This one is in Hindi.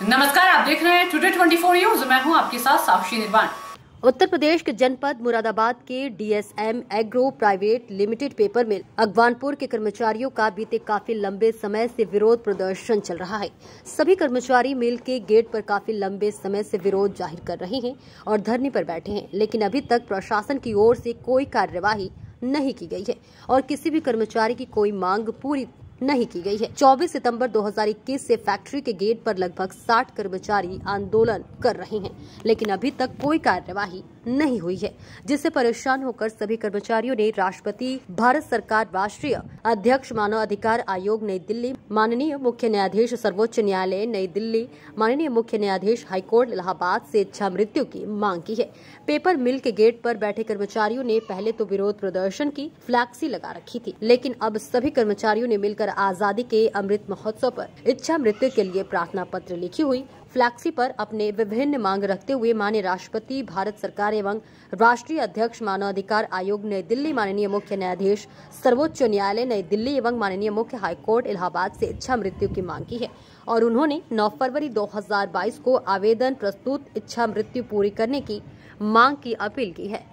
नमस्कार, आप देख रहे हैं टुडे 24 न्यूज़ मैं हूँ आपके साथ साक्षी निर्वाण। उत्तर प्रदेश के जनपद मुरादाबाद के DSM agro private limited paper mill Agwanpur के कर्मचारियों का बीते काफ़ी लंबे समय से विरोध प्रदर्शन चल रहा है। सभी कर्मचारी मिल के गेट पर काफ़ी लंबे समय से विरोध ज़ाहिर कर रहे हैं और धरने पर बैठे हैं, लेकिन अभी तक प्रशासन की ओर से कोई कार्यवाही नहीं की गई है और किसी भी कर्मचारी की कोई मांग पूरी नहीं की गई है। 24 सितंबर 2021 से फैक्ट्री के गेट पर लगभग 60 कर्मचारी आंदोलन कर रहे हैं, लेकिन अभी तक कोई कार्यवाही नहीं हुई है, जिससे परेशान होकर सभी कर्मचारियों ने राष्ट्रपति, भारत सरकार, राष्ट्रीय अध्यक्ष मानव अधिकार आयोग, नई दिल्ली, माननीय मुख्य न्यायाधीश, सर्वोच्च न्यायालय, नई दिल्ली, माननीय मुख्य न्यायाधीश, हाईकोर्ट, इलाहाबाद से इच्छा मृत्यु की मांग की है। पेपर मिल के गेट पर बैठे कर्मचारियों ने पहले तो विरोध प्रदर्शन की फ्लैक्सी लगा रखी थी, लेकिन अब सभी कर्मचारियों ने मिलकर आज़ादी के अमृत महोत्सव पर इच्छा मृत्यु के लिए प्रार्थना पत्र लिखी हुई फ्लैक्सी पर अपने विभिन्न मांग रखते हुए माननीय राष्ट्रपति, भारत सरकार एवं राष्ट्रीय अध्यक्ष मानवाधिकार आयोग, नई दिल्ली माननीय मुख्य न्यायाधीश, सर्वोच्च न्यायालय, नई दिल्ली एवं माननीय मुख्य हाईकोर्ट इलाहाबाद से इच्छा मृत्यु की मांग की है। और उन्होंने 9 फरवरी 2022 को आवेदन प्रस्तुत इच्छा मृत्यु पूरी करने की मांग की अपील की है।